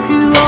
walk you.